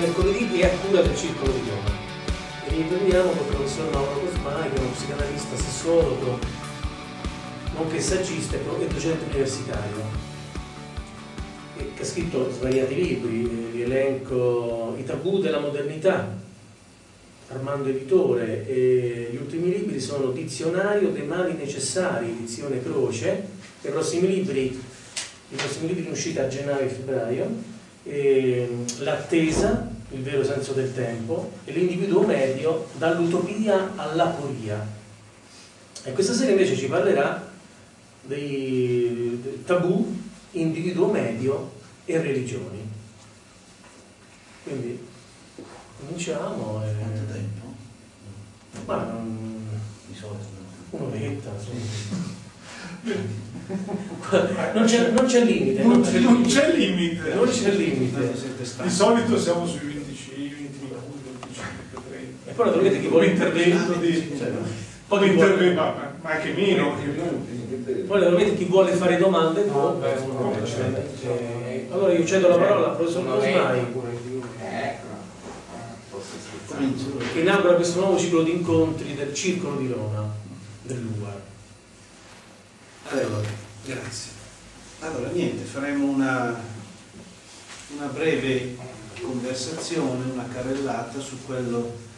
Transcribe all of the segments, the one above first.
mercoledì e a cura del Circolo di Roma. E li prendiamo con il professor Mauro è uno psicanalista sessologo, nonché saggista e docente universitario che ha scritto svariati libri, vi elenco I tabù della modernità, Armando Editore, e gli ultimi libri sono Dizionario dei mali necessari, edizione Croce, i prossimi libri, i prossimi libri in uscita a gennaio e febbraio, L'attesa, il vero senso del tempo, e l'individuo medio dall'utopia all'aporia. E questa sera invece ci parlerà dei, tabù individuo medio e religioni. Quindi cominciamo. E... Quanto tempo? Ma non... Di solito un'oretta, non c'è, non c'è limite. Non, c'è, non c'è limite. Non c'è limite. Di solito siamo sui 30. E poi naturalmente chi vuole intervento di... Cioè, poi intervento, ma, ma anche meno. Poi naturalmente chi vuole fare domande può. No, eh, allora io cedo la parola al professor Cosmai che inaugura questo nuovo ciclo di incontri del Circolo di Roma, dell'UAR. Allora, grazie. Allora, niente, faremo una, una breve conversazione, una carrellata su quello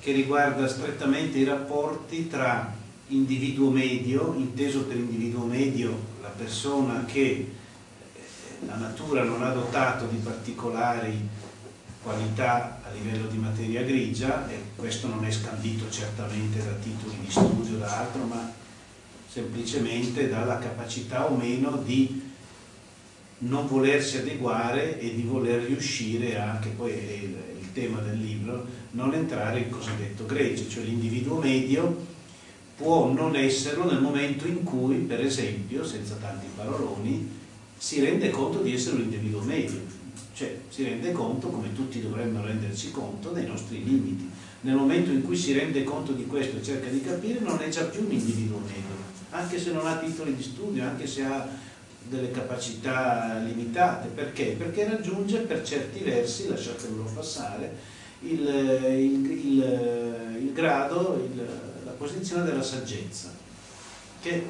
che riguarda strettamente i rapporti tra individuo medio, inteso per individuo medio la persona che eh, la natura non ha dotato di particolari qualità a livello di materia grigia e questo non è scandito certamente da titoli di studio da altro, ma semplicemente dalla capacità o meno di non volersi adeguare e di voler riuscire a, che poi il, il tema del libro, non entrare in cosiddetto gregge, cioè l'individuo medio può non esserlo nel momento in cui, per esempio, senza tanti paroloni, si rende conto di essere un individuo medio cioè si rende conto, come tutti dovremmo renderci conto, dei nostri limiti. Nel momento in cui si rende conto di questo e cerca di capire, non è già più un individuo medio, anche se non ha titoli di studio, anche se ha delle capacità limitate. Perché? Perché raggiunge per certi versi, lasciatemelo passare, il, il, il, il grado, la posizione della saggezza, che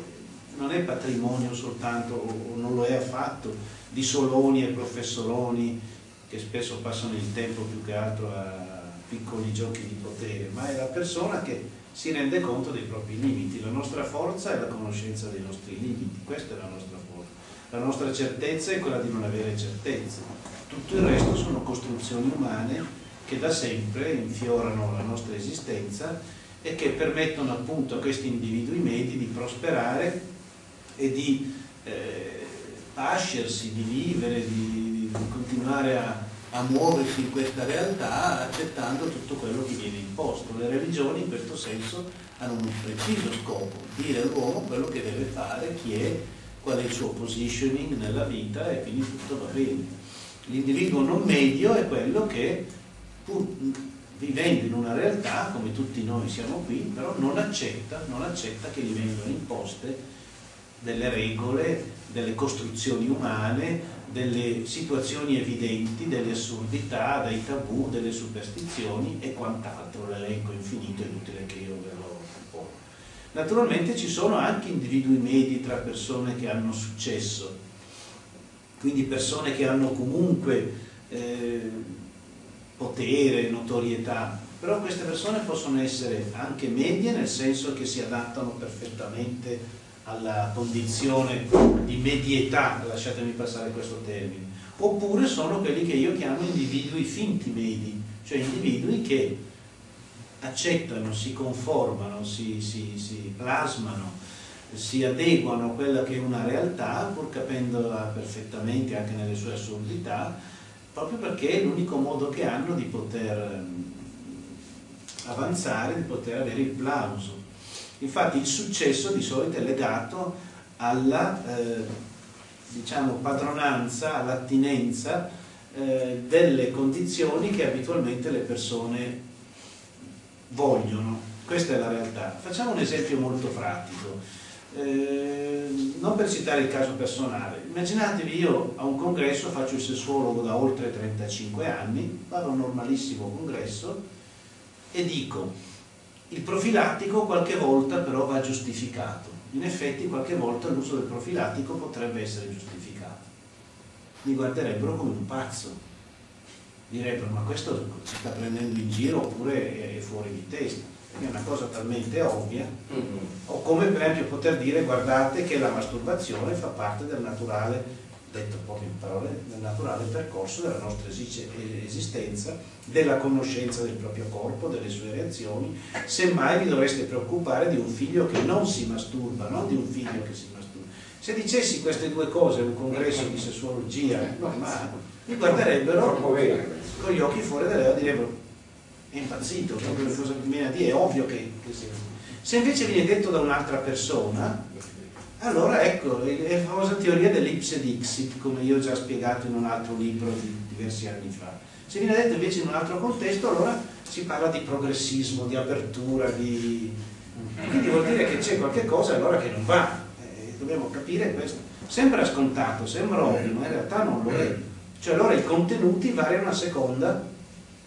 non è patrimonio soltanto, o non lo è affatto, di soloni e professoroni che spesso passano il tempo più che altro a piccoli giochi di potere, ma è la persona che si rende conto dei propri limiti. La nostra forza è la conoscenza dei nostri limiti, questa è la nostra forza. La nostra certezza è quella di non avere certezze. Tutto il resto sono costruzioni umane che da sempre infiorano la nostra esistenza e che permettono appunto a questi individui medi di prosperare e di eh, pascersi, di vivere, di, di continuare a, a, muoversi in questa realtà accettando tutto quello che viene imposto. Le religioni in questo senso hanno un preciso scopo, dire all'uomo quello che deve fare, chi è, qual è il suo positioning nella vita e quindi tutto va bene. L'individuo non medio è quello che pur vivendo in una realtà, come tutti noi siamo qui, però non accetta, non accetta che gli vengano imposte delle regole, delle costruzioni umane, delle situazioni evidenti, delle assurdità, dei tabù, delle superstizioni e quant'altro, l'elenco infinito è inutile che io ve lo. Naturalmente ci sono anche individui medi tra persone che hanno successo, quindi persone che hanno comunque eh, potere, notorietà, però queste persone possono essere anche medie nel senso che si adattano perfettamente alla condizione di medietà, lasciatemi passare questo termine, oppure sono quelli che io chiamo individui finti medi, cioè individui che accettano, si conformano, si, si, si plasmano, si adeguano a quella che è una realtà, pur capendola perfettamente anche nelle sue assurdità, proprio perché è l'unico modo che hanno di poter avanzare, di poter avere il plauso. Infatti il successo di solito è legato alla eh, diciamo, padronanza, all'attinenza eh, delle condizioni che abitualmente le persone vogliono. Questa è la realtà. Facciamo un esempio molto pratico. Eh, non per citare il caso personale, immaginatevi io a un congresso, faccio il sessuologo da oltre 35 anni, vado a un normalissimo congresso e dico il profilattico qualche volta però va giustificato. In effetti qualche volta l'uso del profilattico potrebbe essere giustificato. Mi guarderebbero come un pazzo. Direbbero ma questo si sta prendendo in giro oppure è fuori di testa è una cosa talmente ovvia, mm-hmm. o come per esempio poter dire guardate che la masturbazione fa parte del naturale, detto proprio in parole, del naturale percorso della nostra esistenza, della conoscenza del proprio corpo, delle sue reazioni, semmai vi dovreste preoccupare di un figlio che non si masturba, non di un figlio che si masturba. Se dicessi queste due cose a un congresso di sessuologia normale, mi guarderebbero con gli occhi fuori da lei e direbbero è impazzito, proprio le cose che viene a dire, è ovvio che, che sia. Se invece viene detto da un'altra persona, allora ecco, è la famosa teoria dell'ipse dixit, come io ho già spiegato in un altro libro di diversi anni fa. Se viene detto invece in un altro contesto, allora si parla di progressismo, di apertura, di... quindi vuol dire che c'è qualche cosa allora che non va. Eh, dobbiamo capire questo. Sembra scontato, sembra ovvio, ma in realtà non lo è. Cioè allora i contenuti variano a seconda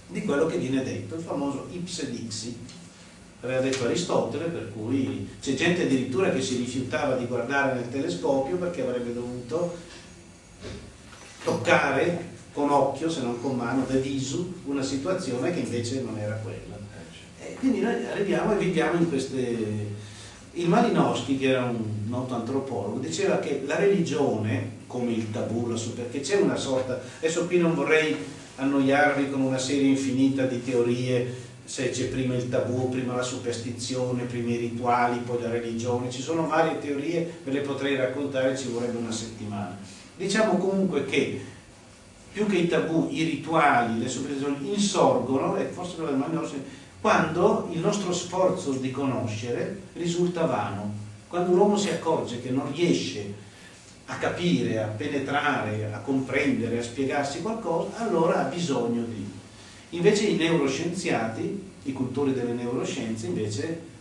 di quello che viene detto, il famoso ipse dixi, aveva detto Aristotele, per cui c'è gente addirittura che si rifiutava di guardare nel telescopio perché avrebbe dovuto toccare con occhio, se non con mano, da visu, una situazione che invece non era quella. E quindi noi arriviamo e viviamo in queste... Il Malinowski, che era un noto antropologo, diceva che la religione, come il tabù, perché c'è una sorta... Adesso qui non vorrei annoiarvi con una serie infinita di teorie, se c'è prima il tabù, prima la superstizione, prima i rituali, poi la religione, ci sono varie teorie, ve le potrei raccontare, ci vorrebbe una settimana. Diciamo comunque che più che i tabù, i rituali, le superstizioni insorgono, e forse non quando il nostro sforzo di conoscere risulta vano, quando l'uomo si accorge che non riesce a capire, a penetrare, a comprendere, a spiegarsi qualcosa, allora ha bisogno di. Invece i neuroscienziati, i cultori delle neuroscienze, invece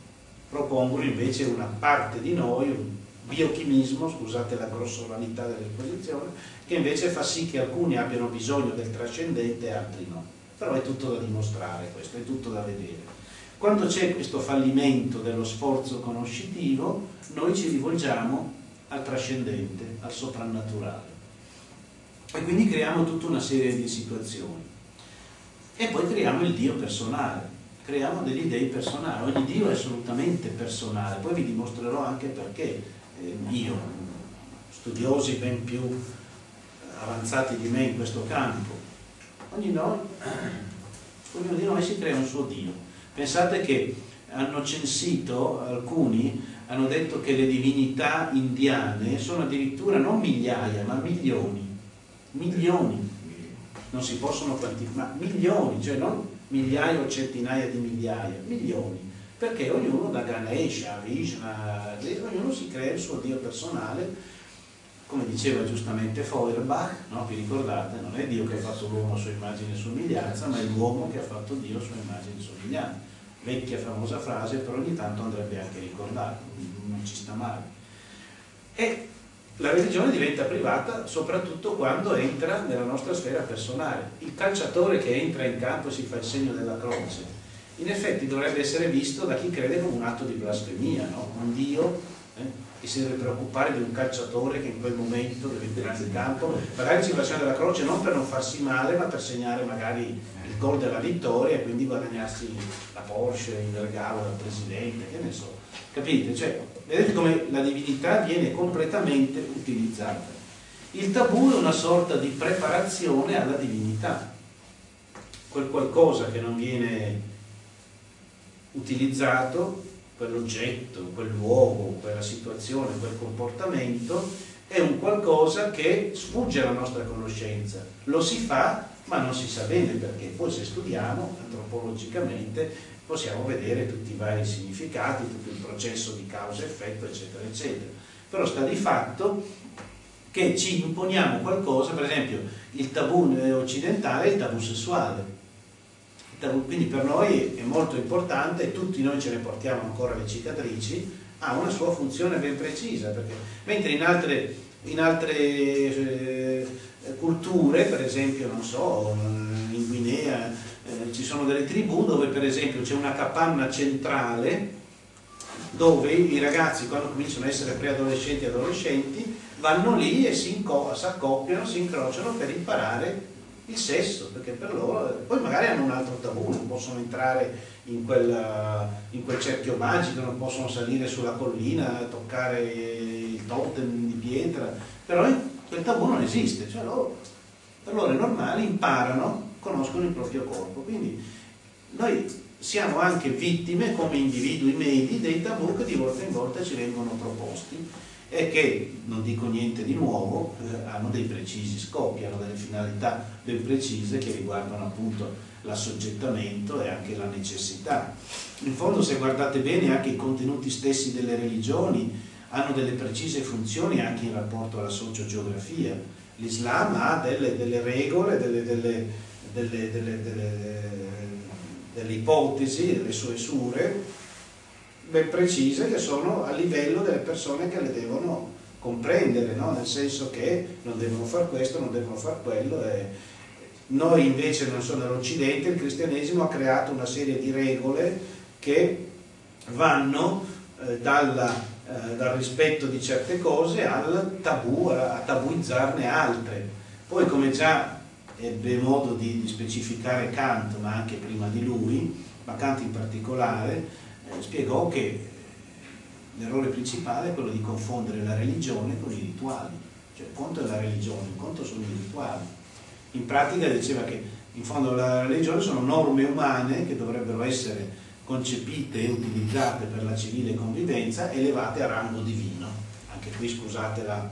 propongono invece una parte di noi, un biochimismo, scusate la grossolanità dell'esposizione, che invece fa sì che alcuni abbiano bisogno del trascendente e altri no. Però è tutto da dimostrare questo, è tutto da vedere. Quando c'è questo fallimento dello sforzo conoscitivo, noi ci rivolgiamo al trascendente, al soprannaturale. E quindi creiamo tutta una serie di situazioni. E poi creiamo il Dio personale, creiamo degli dei personali. Ogni Dio è assolutamente personale, poi vi dimostrerò anche perché eh, io, studiosi ben più avanzati di me in questo campo, ogni noi, ognuno di noi si crea un suo Dio. Pensate che hanno censito alcuni hanno detto che le divinità indiane sono addirittura non migliaia, ma milioni. Milioni. Non si possono quantificare, ma milioni, cioè non migliaia o centinaia di migliaia, milioni. Perché ognuno da Ganesha, Vishna, ognuno si crea il suo Dio personale, come diceva giustamente Feuerbach, no? vi ricordate, non è Dio che ha fatto l'uomo a sua immagine e somiglianza, ma è l'uomo che ha fatto Dio a sua immagine e somiglianza vecchia famosa frase, però ogni tanto andrebbe anche ricordata, non ci sta male. E la religione diventa privata soprattutto quando entra nella nostra sfera personale. Il calciatore che entra in campo e si fa il segno della croce, in effetti dovrebbe essere visto da chi crede come un atto di blasfemia, no? un Dio eh, che si deve preoccupare di un calciatore che in quel momento deve entrare in campo, magari si fa il segno della croce non per non farsi male, ma per segnare magari il gol della vittoria e quindi guadagnarsi la Porsche, il regalo dal presidente, che ne so. Capite? Cioè, vedete come la divinità viene completamente utilizzata. Il tabù è una sorta di preparazione alla divinità. Quel qualcosa che non viene utilizzato, quell'oggetto, quel luogo, quella situazione, quel comportamento, è un qualcosa che sfugge alla nostra conoscenza. Lo si fa ma non si sa bene perché poi se studiamo antropologicamente possiamo vedere tutti i vari significati, tutto il processo di causa-effetto, eccetera, eccetera. Però sta di fatto che ci imponiamo qualcosa, per esempio il tabù occidentale è il tabù sessuale. Quindi per noi è molto importante, tutti noi ce ne portiamo ancora le cicatrici, ha una sua funzione ben precisa, perché, mentre in altre, in altre eh, culture, per esempio, non so, in Guinea eh, ci sono delle tribù dove per esempio c'è una capanna centrale dove i ragazzi quando cominciano a essere preadolescenti e adolescenti vanno lì e si accoppiano, si incrociano per imparare il sesso, perché per loro poi magari hanno un altro tabù, non possono entrare in, quella, in quel cerchio magico, non possono salire sulla collina, toccare il totem di pietra, però quel tabù non esiste, cioè loro, per loro è normale, imparano, conoscono il proprio corpo, quindi noi siamo anche vittime come individui medi dei tabù che di volta in volta ci vengono proposti e che, non dico niente di nuovo, eh, hanno dei precisi scopi, hanno delle finalità ben precise che riguardano appunto l'assoggettamento e anche la necessità. In fondo se guardate bene anche i contenuti stessi delle religioni hanno delle precise funzioni anche in rapporto alla sociogeografia. L'Islam ha delle, delle regole, delle, delle, delle ipotesi, delle sue sure ben precise che sono a livello delle persone che le devono comprendere, no? nel senso che non devono fare questo, non devono fare quello. E noi invece non so nell'Occidente, il cristianesimo ha creato una serie di regole che vanno eh, dalla, eh, dal rispetto di certe cose al tabù, a, tabuizzarne altre. Poi come già ebbe modo di, specificare Kant, ma anche prima di lui, ma Kant in particolare, spiegò che l'errore principale è quello di confondere la religione con i rituali. Cioè, il conto è la religione, il conto sono i rituali. In pratica diceva che in fondo la religione sono norme umane che dovrebbero essere concepite e utilizzate per la civile convivenza elevate a rango divino. Anche qui scusate la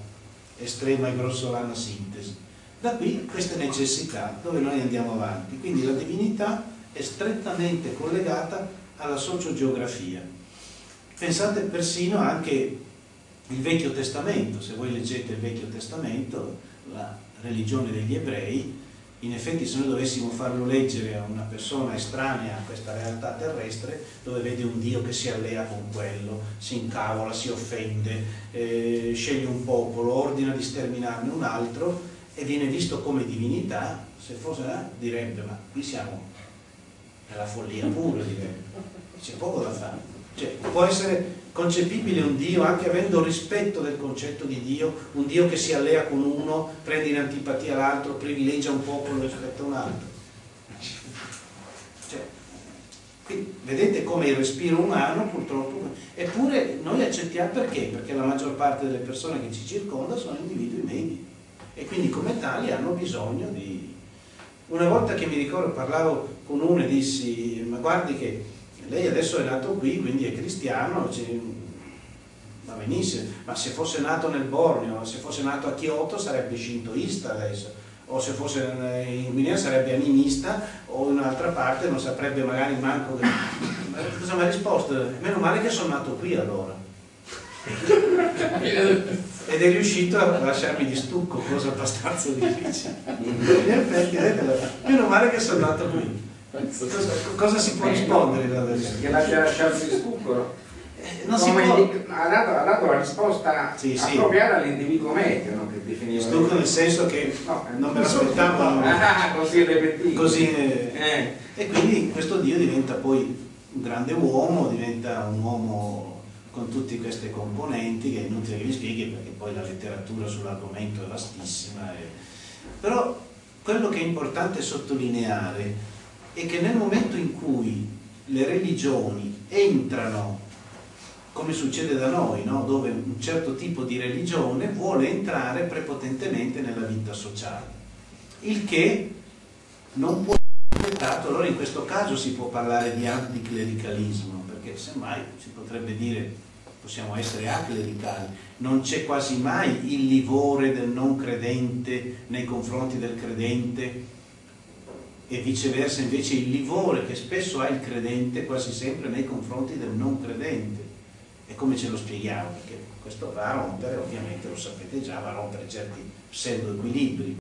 estrema e grossolana sintesi da qui queste necessità dove noi andiamo avanti. Quindi la divinità è strettamente collegata alla sociogeografia. Pensate persino anche il Vecchio Testamento, se voi leggete il Vecchio Testamento, la religione degli ebrei, in effetti se noi dovessimo farlo leggere a una persona estranea a questa realtà terrestre, dove vede un Dio che si allea con quello, si incavola, si offende, eh, sceglie un popolo, ordina di sterminarne un altro, e viene visto come divinità, se fosse là, direbbe ma qui siamo nella follia pura, direbbe. C'è poco da fare. Cioè, può essere concepibile un Dio anche avendo rispetto del concetto di Dio, un Dio che si allea con uno, prende in antipatia l'altro, privilegia un popolo rispetto a un altro. Cioè, qui, vedete come il respiro umano purtroppo, eppure noi accettiamo perché? Perché la maggior parte delle persone che ci circonda sono individui medi e quindi come tali hanno bisogno di... Una volta che mi ricordo parlavo con uno e dissi ma guardi che lei adesso è nato qui quindi è cristiano, va benissimo, ma se fosse nato nel Borneo, se fosse nato a Kyoto sarebbe shintoista adesso. O se fosse in Guinea sarebbe animista o in un'altra parte non saprebbe magari manco che... cosa mi ha risposto? Meno male che sono nato qui allora ed è riuscito a lasciarmi di stucco, cosa abbastanza difficile. In effetti, meno male che sono andato qui. Cosa, cosa si può rispondere da adesso? Che lascia lasciarsi di stucco? Eh, non si può... ha, dato, ha, dato, la risposta sì, appropriata sì. all'individuo medio, no? che definiva. Stucco nel senso che no, non me l'aspettavo. Ah, così repentino. Così, eh, eh. E quindi questo Dio diventa poi un grande uomo, diventa un uomo con tutte queste componenti che è inutile che vi spieghi perché poi la letteratura sull'argomento è vastissima. E... Però quello che è importante sottolineare è che nel momento in cui le religioni entrano, come succede da noi, no? dove un certo tipo di religione vuole entrare prepotentemente nella vita sociale, il che non può essere accettato, allora in questo caso si può parlare di anticlericalismo, perché semmai si potrebbe dire, possiamo essere aclericali, non c'è quasi mai il livore del non credente nei confronti del credente e viceversa invece il livore che spesso ha il credente quasi sempre nei confronti del non credente. E come ce lo spieghiamo? Perché questo va a rompere, ovviamente lo sapete già, va a rompere certi pseudo equilibri.